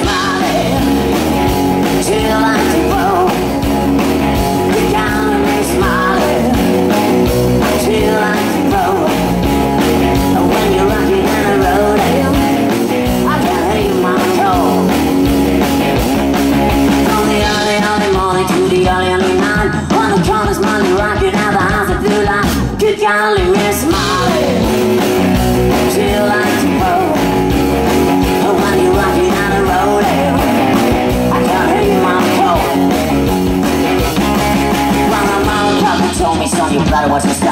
Molly, she likes to roll. Good golly, Miss Molly, she likes to roll. When you're rocking down the road, I can hear call. From the early, early morning to the early, early night, on the rocking out the house light. Good golly, Miss me, son, you better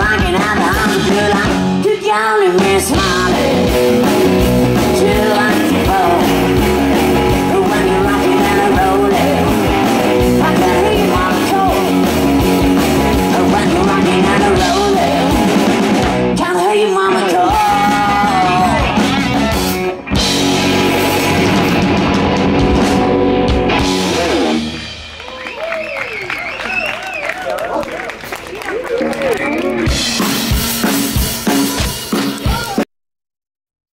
I'm have a hundred like you only Miss Molly